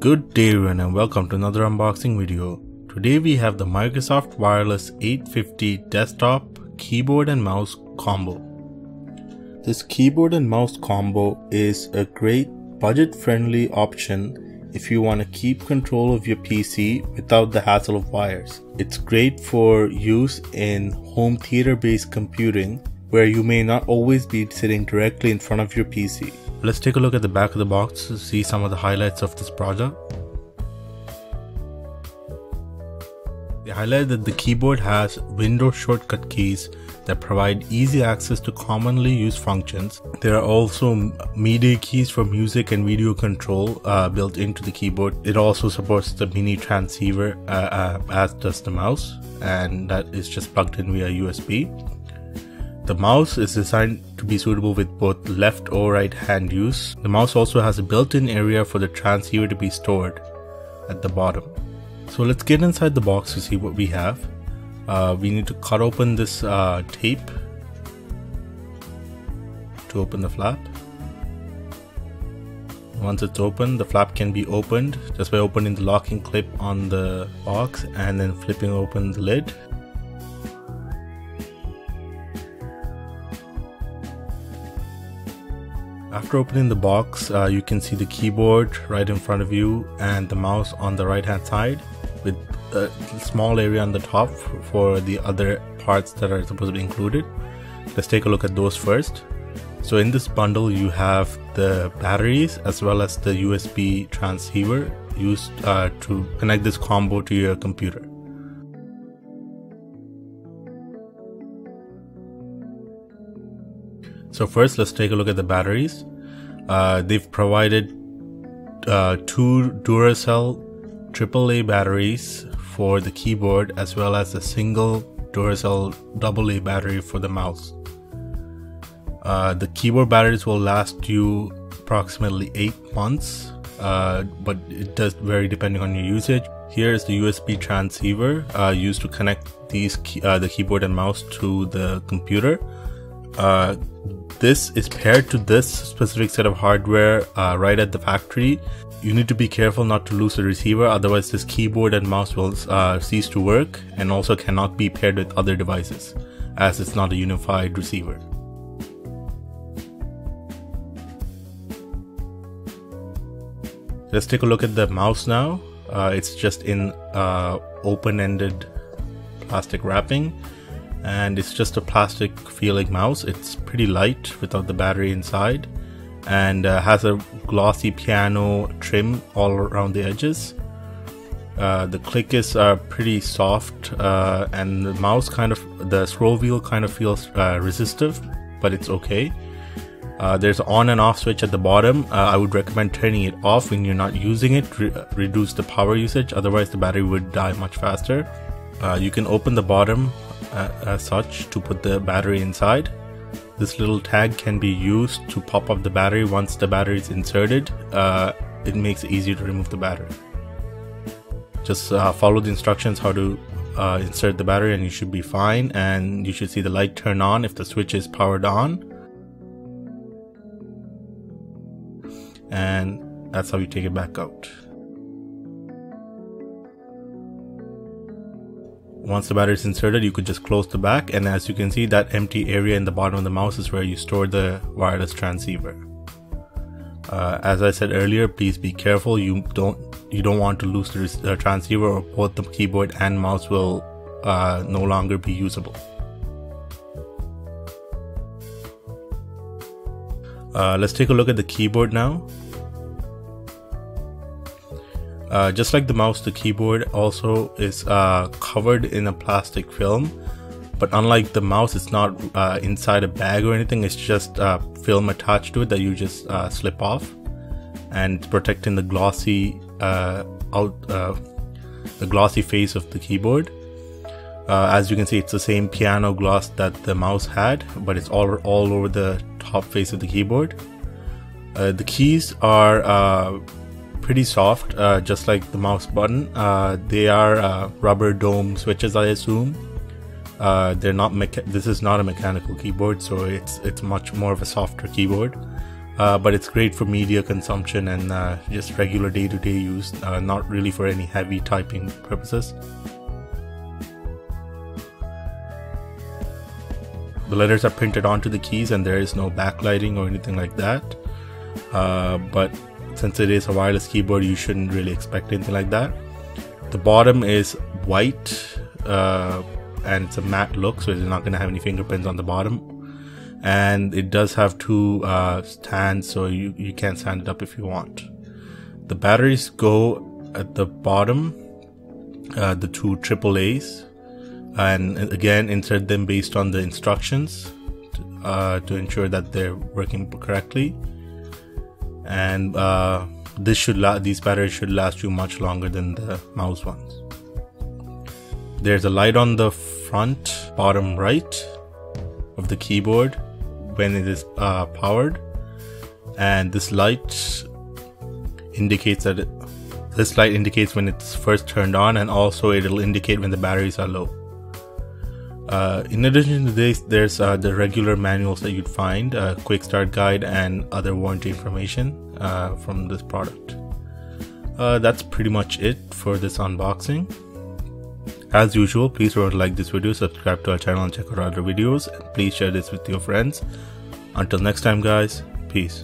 Good day everyone and welcome to another unboxing video. Today we have the Microsoft Wireless 850 desktop keyboard and mouse combo. This keyboard and mouse combo is a great budget friendly option if you want to keep control of your PC without the hassle of wires. It's great for use in home theater based computing where you may not always be sitting directly in front of your PC. Let's take a look at the back of the box to see some of the highlights of this project. They highlight that the keyboard has window shortcut keys that provide easy access to commonly used functions. There are also media keys for music and video control uh, built into the keyboard. It also supports the mini transceiver uh, uh, as does the mouse and that is just plugged in via USB. The mouse is designed to be suitable with both left or right hand use. The mouse also has a built-in area for the transceiver to be stored at the bottom. So let's get inside the box to see what we have. Uh, we need to cut open this uh, tape to open the flap. Once it's open, the flap can be opened just by opening the locking clip on the box and then flipping open the lid After opening the box, uh, you can see the keyboard right in front of you and the mouse on the right hand side with a small area on the top for the other parts that are supposed to be included. Let's take a look at those first. So in this bundle you have the batteries as well as the USB transceiver used uh, to connect this combo to your computer. So first let's take a look at the batteries. Uh, they've provided uh, two Duracell AAA batteries for the keyboard as well as a single Duracell AA battery for the mouse. Uh, the keyboard batteries will last you approximately 8 months, uh, but it does vary depending on your usage. Here is the USB transceiver uh, used to connect these key, uh, the keyboard and mouse to the computer. Uh, this is paired to this specific set of hardware uh, right at the factory. You need to be careful not to lose the receiver, otherwise this keyboard and mouse will uh, cease to work and also cannot be paired with other devices as it's not a unified receiver. Let's take a look at the mouse now. Uh, it's just in uh, open-ended plastic wrapping and it's just a plastic feeling mouse. It's pretty light without the battery inside and uh, has a glossy piano trim all around the edges. Uh, the click is uh, pretty soft uh, and the mouse kind of, the scroll wheel kind of feels uh, resistive, but it's okay. Uh, there's on and off switch at the bottom. I would recommend turning it off when you're not using it, re reduce the power usage, otherwise the battery would die much faster. you can open the bottom uh, as such to put the battery inside. This little tag can be used to pop up the battery once the battery is inserted. Uh, it makes it easier to remove the battery. Just uh, follow the instructions how to uh, insert the battery and you should be fine and you should see the light turn on if the switch is powered on. And that's how you take it back out. Once the battery is inserted, you could just close the back and as you can see that empty area in the bottom of the mouse is where you store the wireless transceiver. Uh, as I said earlier, please be careful. You don't you don't want to lose the transceiver or both the keyboard and mouse will uh, no longer be usable. Uh, let's take a look at the keyboard now. Uh, just like the mouse, the keyboard also is uh, covered in a plastic film. But unlike the mouse, it's not uh, inside a bag or anything. It's just uh, film attached to it that you just uh, slip off, and protecting the glossy out the glossy face of the keyboard. as you can see, it's the same piano gloss that the mouse had, but it's all all over the top face of the keyboard. the keys are pretty soft, uh, just like the mouse button. Uh, they are uh, rubber dome switches, I assume. Uh, they're not. Mecha- this is not a mechanical keyboard, so it's it's much more of a softer keyboard. uh, but it's great for media consumption and just regular day-to-day use, not really for any heavy typing purposes. The letters are printed onto the keys and there is no backlighting or anything like that. Uh, but since it is a wireless keyboard, you shouldn't really expect anything like that. The bottom is white uh, and it's a matte look, so you're not going to have any fingerprints on the bottom. And it does have two uh, stands so you, you can stand it up if you want. The batteries go at the bottom uh, the two AAA's and again insert them based on the instructions to, uh, to ensure that they're working correctly and uh, this should la- these batteries should last you much longer than the mouse ones. There's a light on the front bottom right of the keyboard when it is uh, powered. And this light indicates that it, this light indicates when it's first turned on and also it'll indicate when the batteries are low uh, in addition to this there's uh, the regular manuals that you'd find a quick start guide and other warranty information uh, from this product uh, that's pretty much it for this unboxing as usual, please remember to like this video, subscribe to our channel and check out our other videos. And please share this with your friends. Until next time guys, peace.